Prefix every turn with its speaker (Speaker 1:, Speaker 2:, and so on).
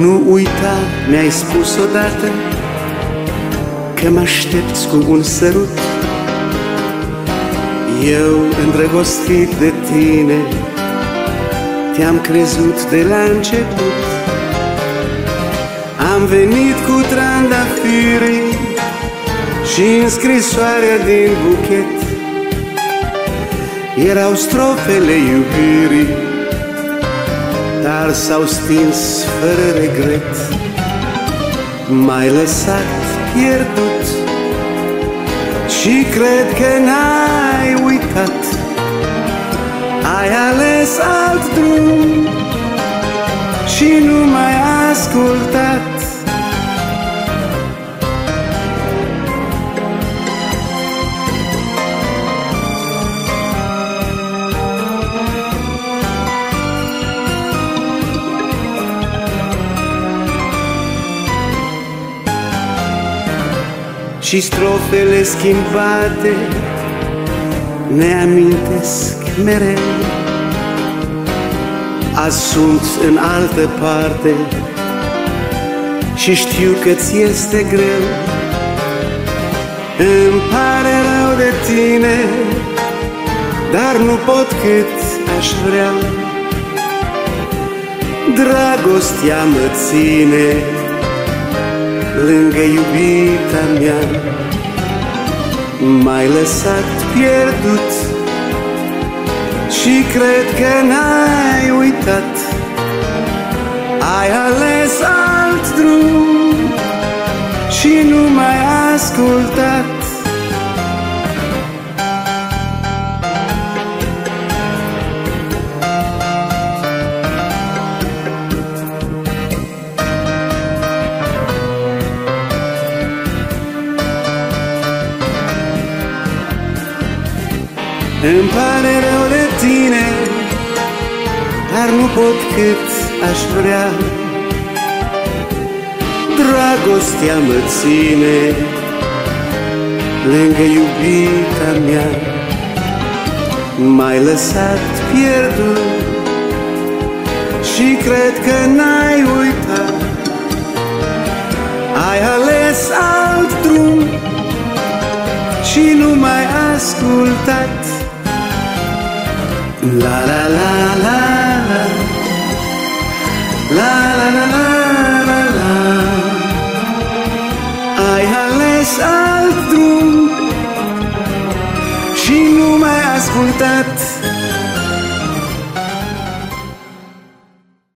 Speaker 1: Nu uita, mi-ai spus odată Că mă aștepți cu un sărut. Eu, îndrăgostit de tine Te-am crezut de la început. Am venit cu trandafirii și în scrisoarea din buchet. Erau strofele iubirii dar s-au stins fără regret M-ai lăsat pierdut. Și cred că n-ai uitat Ai ales alt drum Și nu m-ai ascultat și strofele schimbate ne amintesc mereu. Azi sunt în altă parte și știu că ți este greu. Îmi pare rău de tine, dar nu pot cât aș vrea. Dragostea mă ține lângă iubita mea. M-ai lăsat pierdut și cred că n-ai uitat. Ai ales alt drum și nu m-ai ascultat Îmi pare rău de tine Dar nu pot cât aș vrea. Dragostea mă ține Lângă iubita mea. M-ai lăsat pierdut Și cred că n-ai uitat. Ai ales alt drum Și nu m-ai ascultat La la la la la. La la la la la la. Ai ales alt drum Și nu m-ai ascultat